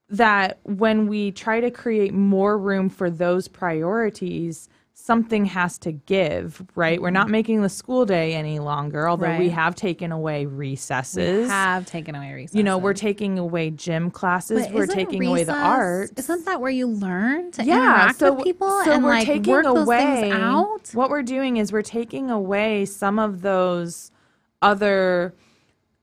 that when we try to create more room for those priorities, something has to give, right? We're not making the school day any longer, although right. we have taken away recesses. We have taken away recesses. You know, we're taking away gym classes. But we're taking recess, away the art. Isn't that where you learn to yeah, interact so, with people so and we're like taking work away, those things out? What we're doing is we're taking away some of those other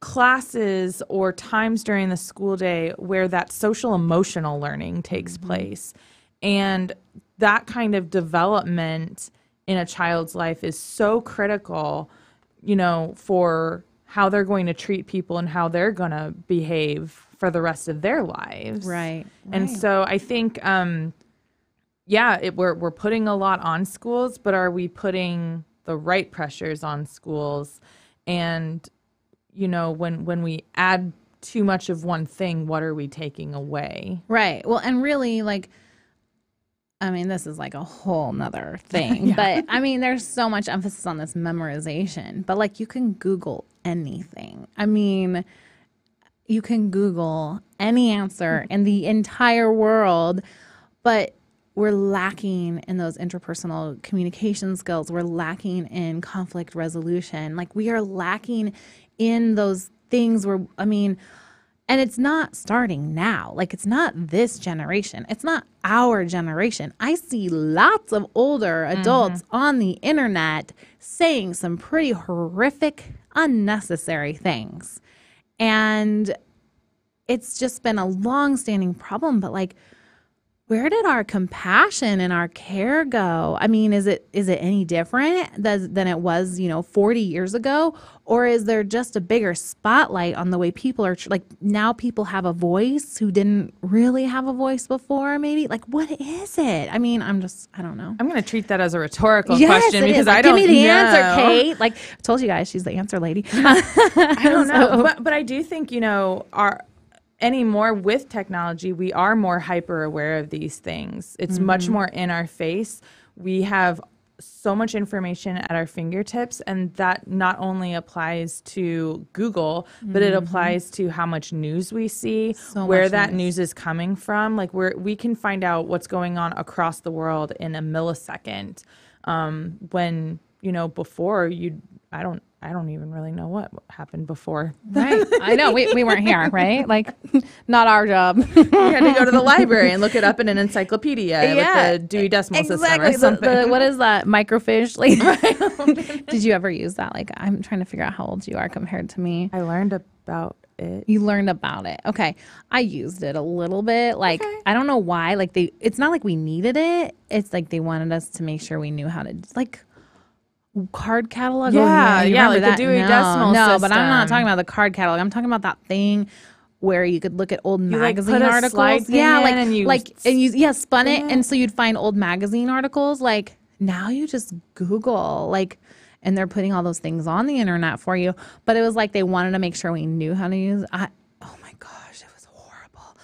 classes or times during the school day where that social emotional learning takes mm-hmm. place. And that kind of development in a child's life is so critical, you know, for how they're going to treat people and how they're going to behave for the rest of their lives. Right. And right. so I think, um, yeah, it, we're we're putting a lot on schools, but are we putting the right pressures on schools? And you know, when when we add too much of one thing, what are we taking away? Right. Well, and really, like I mean, this is like a whole nother thing. yeah. But I mean, there's so much emphasis on this memorization. But like, you can Google anything. I mean, you can Google any answer mm-hmm. in the entire world. But we're lacking in those interpersonal communication skills. We're lacking in conflict resolution. Like, we are lacking in those things where, I mean, and it's not starting now. Like, it's not this generation. It's not our generation. I see lots of older adults mm-hmm. on the internet saying some pretty horrific, unnecessary things. And it's just been a long standing problem. But, like, where did our compassion and our care go? I mean, is it is it any different than it was, you know, 40 years ago or is there just a bigger spotlight on the way people are like now people have a voice who didn't really have a voice before maybe? Like what is it? I mean, I'm just I don't know. I'm going to treat that as a rhetorical yes, question because like, I don't Give me the know. answer, Kate. Like I told you guys she's the answer lady. I don't know. So. But but I do think, you know, our anymore with technology, we are more hyper aware of these things. It's mm-hmm. much more in our face. We have so much information at our fingertips, and that not only applies to Google, mm-hmm. but it mm-hmm. applies to how much news we see, so where that news. news is coming from. Like we we can find out what's going on across the world in a millisecond. Um, when you know before you, I don't I don't even really know what happened before. Right. I know. We, we weren't here, right? Like, not our job. we had to go to the library and look it up in an encyclopedia yeah, with the Dewey Decimal exactly. System or something. The, the, what is that? Microfiche? Like, did you ever use that? Like, I'm trying to figure out how old you are compared to me. I learned about it. You learned about it. Okay. I used it a little bit. Like, okay. I don't know why. Like, they, it's not like we needed it. It's like they wanted us to make sure we knew how to, like, card catalog. Yeah, oh, yeah, yeah like that? the Dewey no, Decimal No, system. but I'm not talking about the card catalog. I'm talking about that thing where you could look at old you magazine like articles. Yeah, like and you like and you yeah spun it, it, and so you'd find old magazine articles. Like now you just Google like. And they're putting all those things on the internet for you. But it was like they wanted to make sure we knew how to use. I,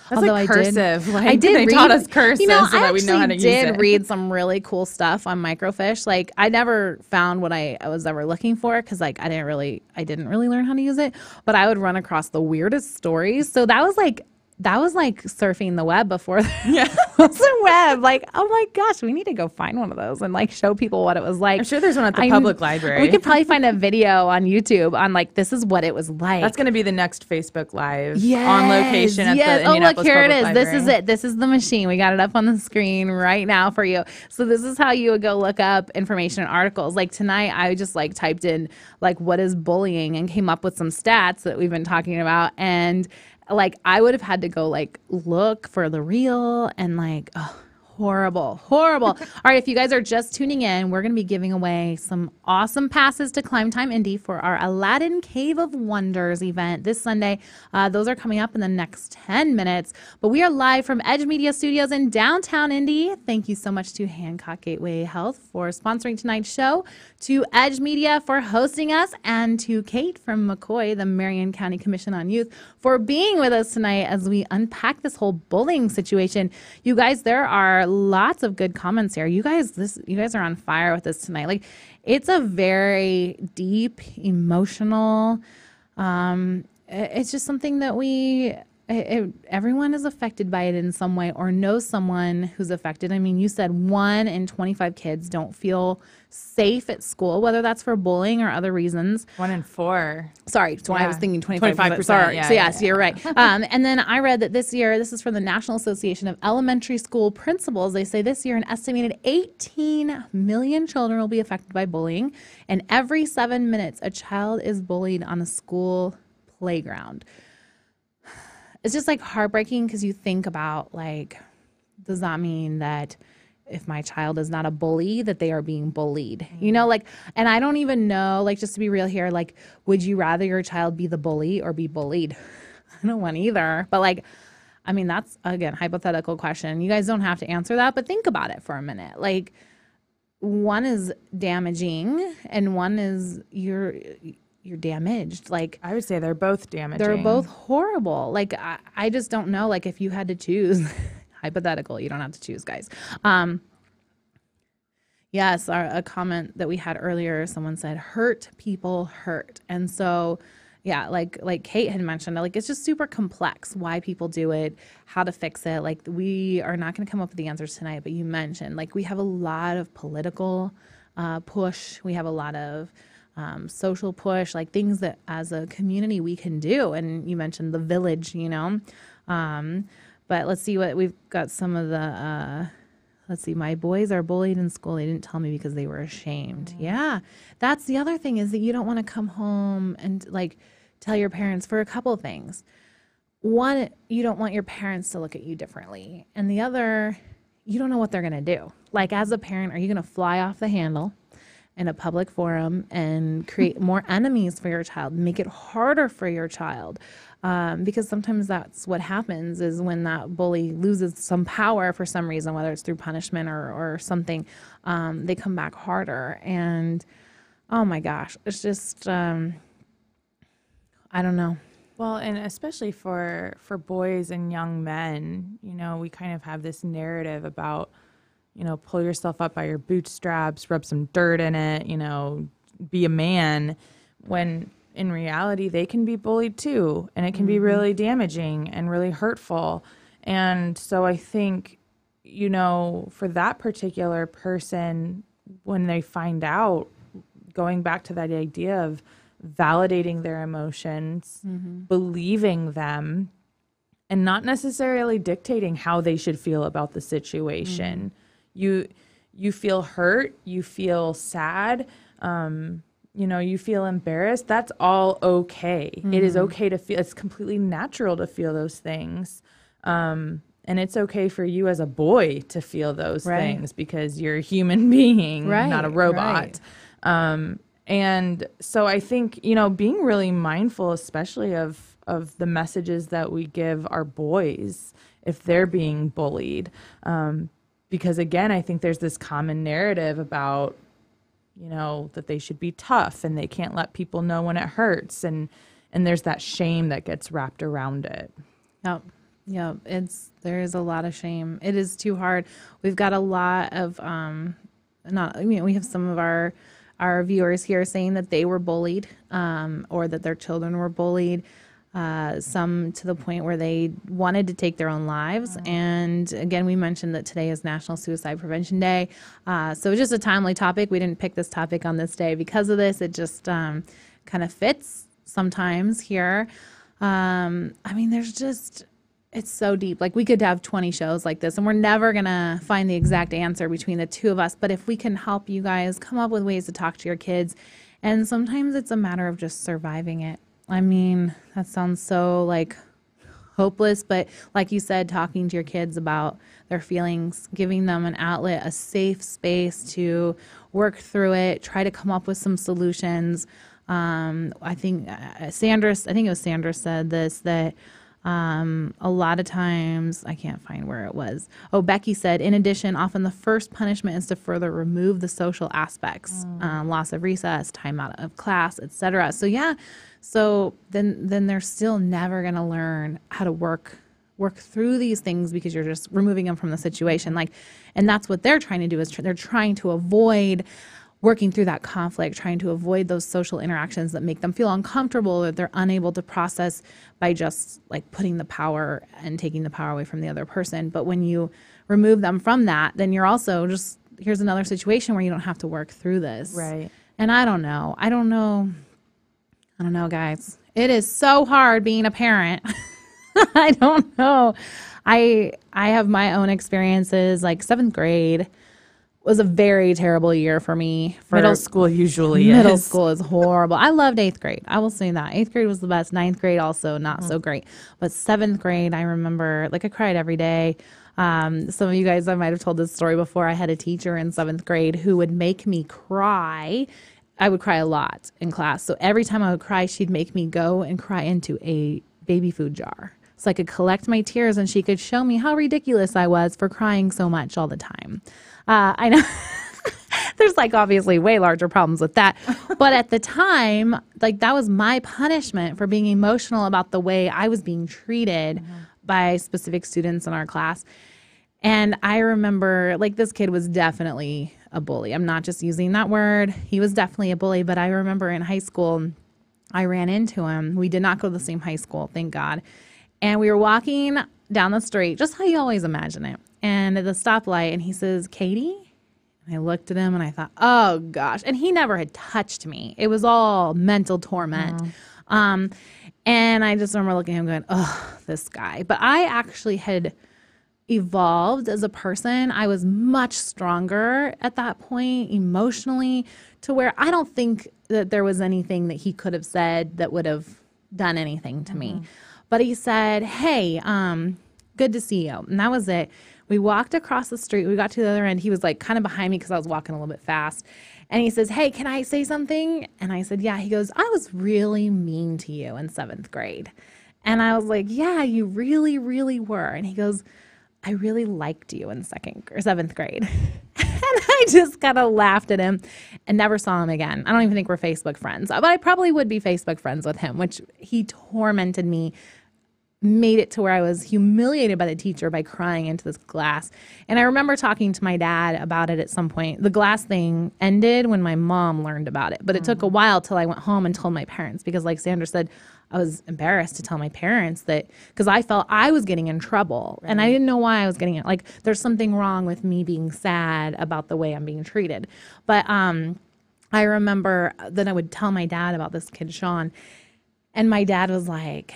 that's Although like cursive. I did, like I did they read, taught us cursive you know, so that we know how to use it. I did read some really cool stuff on microfiche. Like I never found what I, I was ever looking for because like I didn't really I didn't really learn how to use it. But I would run across the weirdest stories. So that was like that was like surfing the web before yeah. the web. Like, oh my gosh, we need to go find one of those and like show people what it was like. I'm sure there's one at the I'm, public library. We could probably find a video on YouTube on like this is what it was like. That's going to be the next Facebook Live yes, on location at yes. the Oh, look, here it is. Library. This is it. This is the machine. We got it up on the screen right now for you. So this is how you would go look up information and articles. Like tonight, I just like typed in like what is bullying and came up with some stats that we've been talking about and like I would have had to go like look for the real and like oh, horrible, horrible. All right, if you guys are just tuning in, we're going to be giving away some awesome passes to Climb Time Indy for our Aladdin Cave of Wonders event this Sunday. Uh, those are coming up in the next 10 minutes. But we are live from Edge Media Studios in downtown Indy. Thank you so much to Hancock Gateway Health for sponsoring tonight's show, to Edge Media for hosting us, and to Kate from MCCOY, the Marion County Commission on Youth, for being with us tonight as we unpack this whole bullying situation. You guys, there are lots of good comments here. You guys, this you guys are on fire with this tonight. Like it's a very deep, emotional. Um, it's just something that we it, everyone is affected by it in some way or knows someone who's affected. I mean, you said one in 25 kids don't feel safe at school, whether that's for bullying or other reasons. One in four. Sorry, so yeah. I was thinking 25 25%. Sorry. Yeah, so, yes, yeah, you're right. um, and then I read that this year, this is from the National Association of Elementary School Principals. They say this year, an estimated 18 million children will be affected by bullying. And every seven minutes, a child is bullied on a school playground it's just like heartbreaking because you think about like, does that mean that if my child is not a bully that they are being bullied? You know like and i don't even know like just to be real here like would you rather your child be the bully or be bullied? I don't want either but like i mean that's again hypothetical question. You guys don't have to answer that but think about it for a minute. Like one is damaging and one is you're you're damaged. Like I would say they're both damaging. They're both horrible. Like I, I just don't know. Like if you had to choose, hypothetical, you don't have to choose, guys. Um, yes, our, a comment that we had earlier, someone said, "Hurt people hurt," and so yeah like like kate had mentioned like it's just super complex why people do it how to fix it like we are not going to come up with the answers tonight but you mentioned like we have a lot of political uh, push we have a lot of um, social push, like things that as a community we can do. And you mentioned the village, you know. Um, but let's see what we've got some of the. Uh, let's see, my boys are bullied in school. They didn't tell me because they were ashamed. Mm-hmm. Yeah, that's the other thing is that you don't want to come home and like tell your parents for a couple of things. One, you don't want your parents to look at you differently, and the other, you don't know what they're gonna do. Like as a parent, are you gonna fly off the handle? In a public forum and create more enemies for your child, make it harder for your child. Um, because sometimes that's what happens is when that bully loses some power for some reason, whether it's through punishment or, or something, um, they come back harder. And oh my gosh, it's just, um, I don't know. Well, and especially for for boys and young men, you know, we kind of have this narrative about you know, pull yourself up by your bootstraps, rub some dirt in it, you know, be a man when in reality they can be bullied too and it can mm-hmm. be really damaging and really hurtful. And so I think you know, for that particular person when they find out going back to that idea of validating their emotions, mm-hmm. believing them, and not necessarily dictating how they should feel about the situation. Mm-hmm you you feel hurt you feel sad um, you know you feel embarrassed that's all okay mm-hmm. it is mm-hmm. okay to feel it's completely natural to feel those things um, and it's okay for you as a boy to feel those right. things because you're a human being right, not a robot right. um, and so i think you know being really mindful especially of of the messages that we give our boys if they're being bullied um, because again, I think there's this common narrative about you know that they should be tough and they can't let people know when it hurts and and there's that shame that gets wrapped around it. Yep. Yep. It's there is a lot of shame. It is too hard. We've got a lot of um not I mean we have some of our our viewers here saying that they were bullied um or that their children were bullied. Uh, some to the point where they wanted to take their own lives. And again, we mentioned that today is National Suicide Prevention Day. Uh, so it's just a timely topic. We didn't pick this topic on this day because of this. It just um, kind of fits sometimes here. Um, I mean, there's just, it's so deep. Like we could have 20 shows like this, and we're never going to find the exact answer between the two of us. But if we can help you guys come up with ways to talk to your kids, and sometimes it's a matter of just surviving it. I mean, that sounds so like hopeless, but like you said, talking to your kids about their feelings, giving them an outlet, a safe space to work through it, try to come up with some solutions. Um, I think uh, Sandra, I think it was Sandra said this that um, a lot of times, I can't find where it was. Oh, Becky said, in addition, often the first punishment is to further remove the social aspects, um, loss of recess, time out of class, etc. So yeah, so then then they're still never going to learn how to work work through these things because you're just removing them from the situation. Like, and that's what they're trying to do is tr- they're trying to avoid working through that conflict, trying to avoid those social interactions that make them feel uncomfortable that they're unable to process by just like putting the power and taking the power away from the other person. But when you remove them from that, then you're also just here's another situation where you don't have to work through this. Right. And I don't know. I don't know. I don't know, guys. It is so hard being a parent. I don't know. I I have my own experiences. Like seventh grade was a very terrible year for me. For Middle school usually middle is. school is horrible. I loved eighth grade. I will say that eighth grade was the best. Ninth grade also not so great. But seventh grade, I remember like I cried every day. Um, some of you guys, I might have told this story before. I had a teacher in seventh grade who would make me cry. I would cry a lot in class. So every time I would cry, she'd make me go and cry into a baby food jar. So I could collect my tears and she could show me how ridiculous I was for crying so much all the time. Uh, I know there's like obviously way larger problems with that. But at the time, like that was my punishment for being emotional about the way I was being treated by specific students in our class. And I remember like this kid was definitely a bully. I'm not just using that word. He was definitely a bully, but I remember in high school I ran into him. We did not go to the same high school, thank God. And we were walking down the street, just how you always imagine it. And at the stoplight, and he says, Katie? And I looked at him and I thought, oh gosh. And he never had touched me. It was all mental torment. Um, and I just remember looking at him going, oh, this guy. But I actually had evolved as a person. I was much stronger at that point emotionally to where I don't think that there was anything that he could have said that would have done anything to me. But he said, "Hey, um good to see you." And that was it. We walked across the street. We got to the other end. He was like kind of behind me cuz I was walking a little bit fast. And he says, "Hey, can I say something?" And I said, "Yeah." He goes, "I was really mean to you in 7th grade." And I was like, "Yeah, you really really were." And he goes, I really liked you in second or seventh grade. and I just kind of laughed at him and never saw him again. I don't even think we're Facebook friends, but I probably would be Facebook friends with him, which he tormented me, made it to where I was humiliated by the teacher by crying into this glass. And I remember talking to my dad about it at some point. The glass thing ended when my mom learned about it, but it took a mm. while till I went home and told my parents because, like Sandra said, I was embarrassed to tell my parents that because I felt I was getting in trouble and I didn't know why I was getting it. Like there's something wrong with me being sad about the way I'm being treated. But um, I remember that I would tell my dad about this kid Sean, and my dad was like,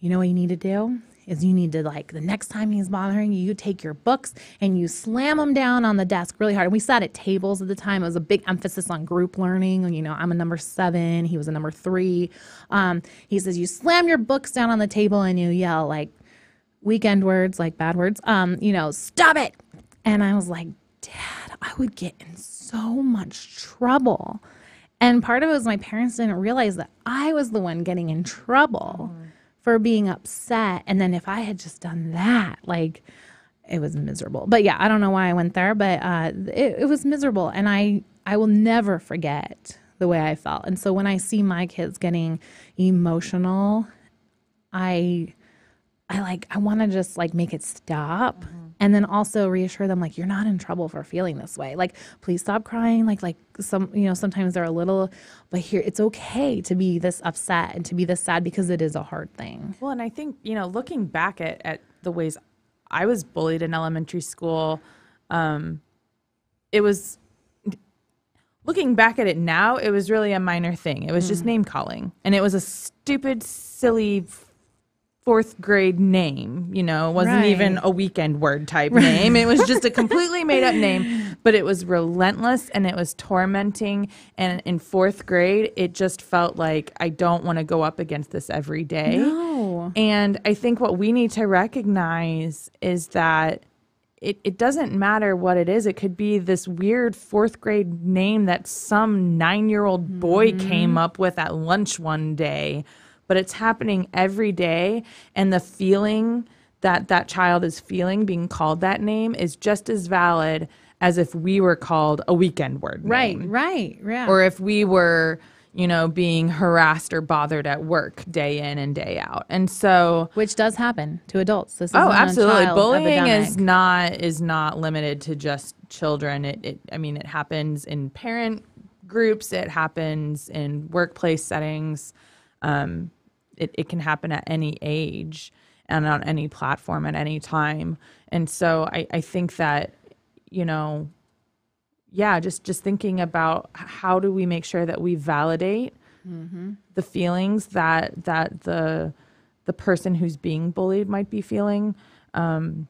"You know what you need to do." Is you need to like the next time he's bothering you, you take your books and you slam them down on the desk really hard. And we sat at tables at the time. It was a big emphasis on group learning. You know, I'm a number seven, he was a number three. Um, he says you slam your books down on the table and you yell like weekend words, like bad words. Um, you know, stop it. And I was like, Dad, I would get in so much trouble. And part of it was my parents didn't realize that I was the one getting in trouble for being upset. And then if I had just done that, like it was miserable. But yeah, I don't know why I went there, but uh, it, it was miserable. And I, I will never forget the way I felt. And so when I see my kids getting emotional, I, I like, I want to just like make it stop and then also reassure them like you're not in trouble for feeling this way. Like please stop crying. Like like some you know sometimes they're a little, but here it's okay to be this upset and to be this sad because it is a hard thing. Well, and I think you know looking back at at the ways I was bullied in elementary school, um, it was looking back at it now, it was really a minor thing. It was just name calling, and it was a stupid, silly fourth grade name. You know, it wasn't Right. even a weekend word type name. It was just a completely made up name, but it was relentless and it was tormenting. And in fourth grade, it just felt like I don't want to go up against this every day. No. And I think what we need to recognize is that it, it doesn't matter what it is. It could be this weird fourth grade name that some nine year old boy came mm-hmm. up with at lunch one day, but it's happening every day. And the feeling that that child is feeling being called that name is just as valid as if we were called a weekend word. Right, name right, yeah. or if we were you know being harassed or bothered at work day in and day out and so which does happen to adults. This is oh absolutely bullying is not is not limited to just children it, it i mean it happens in parent groups it happens in workplace settings um, it, it can happen at any age and on any platform at any time. And so i, I think that you know yeah just just thinking about how do we make sure that we validate the feelings that that the the person who's being bullied might be feeling um,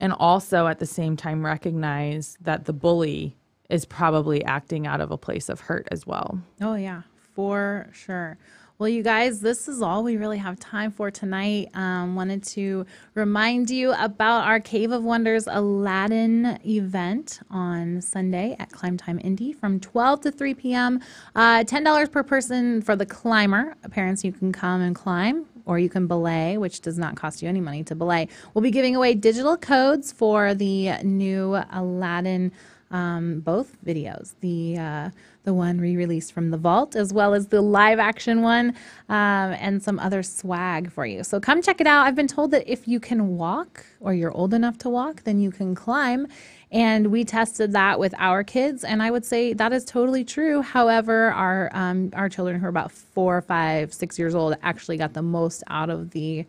and also at the same time recognize that the bully is probably acting out of a place of hurt as well. Oh, yeah, for sure. Well, you guys, this is all we really have time for tonight. Um, wanted to remind you about our Cave of Wonders Aladdin event on Sunday at Climb Time Indy from 12 to 3 p.m. Uh, $10 per person for the climber. Parents, you can come and climb or you can belay, which does not cost you any money to belay. We'll be giving away digital codes for the new Aladdin um, both videos the uh, the one re-released from the vault as well as the live action one um, and some other swag for you so come check it out i've been told that if you can walk or you're old enough to walk then you can climb and we tested that with our kids and i would say that is totally true however our um, our children who are about four five six years old actually got the most out of the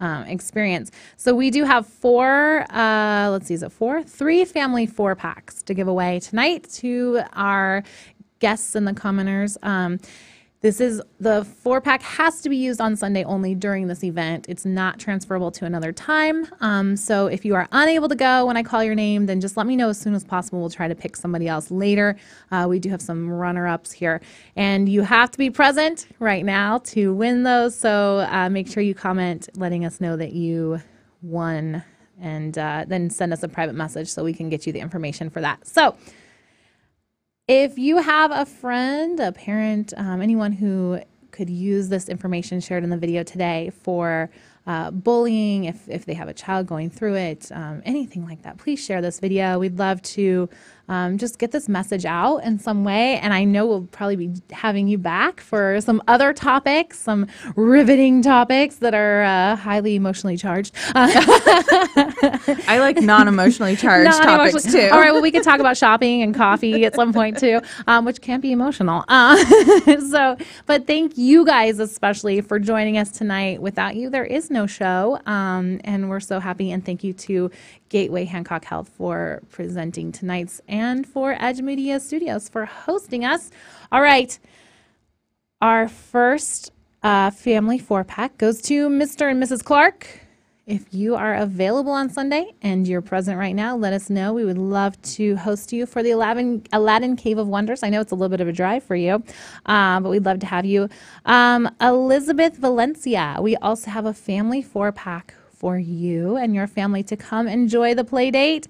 um, experience. So we do have four, uh, let's see, is it four? Three family four packs to give away tonight to our guests and the commoners. Um, this is the four pack has to be used on Sunday only during this event. It's not transferable to another time. Um, so if you are unable to go when I call your name, then just let me know as soon as possible. We'll try to pick somebody else later. Uh, we do have some runner ups here, and you have to be present right now to win those. So uh, make sure you comment letting us know that you won, and uh, then send us a private message so we can get you the information for that. So. If you have a friend, a parent, um, anyone who could use this information shared in the video today for uh, bullying, if, if they have a child going through it, um, anything like that, please share this video. We'd love to um, just get this message out in some way. And I know we'll probably be having you back for some other topics, some riveting topics that are uh, highly emotionally charged. Uh, i like non-emotionally charged topics too All right, well, we could talk about shopping and coffee at some point too, um, which can be emotional. Uh, so, but thank you guys especially for joining us tonight. Without you, there is no show, um, and we're so happy. And thank you to Gateway Hancock Health for presenting tonight's, and for Edge Media Studios for hosting us. All right, our first uh, family four pack goes to Mr. and Mrs. Clark. If you are available on Sunday and you're present right now, let us know. We would love to host you for the Aladdin, Aladdin Cave of Wonders. I know it's a little bit of a drive for you, um, but we'd love to have you. Um, Elizabeth Valencia, we also have a family four pack for you and your family to come enjoy the play date.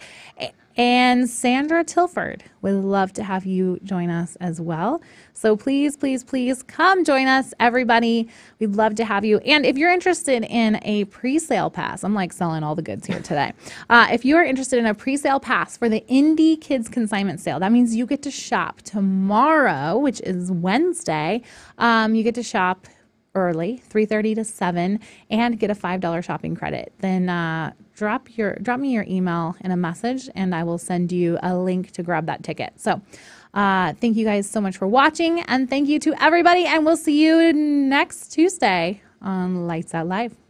And Sandra Tilford would love to have you join us as well. So please, please, please come join us, everybody. We'd love to have you. And if you're interested in a pre sale pass, I'm like selling all the goods here today. Uh, if you are interested in a pre sale pass for the Indy Kids Consignment Sale, that means you get to shop tomorrow, which is Wednesday. Um, you get to shop early, 3:30 to 7, and get a $5 shopping credit. Then uh, drop your drop me your email in a message, and I will send you a link to grab that ticket. So. Uh, thank you guys so much for watching, and thank you to everybody. And we'll see you next Tuesday on Lights Out Live.